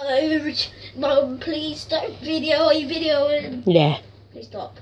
Oh, Mum, please don't video. Are you videoing? Yeah. Please stop.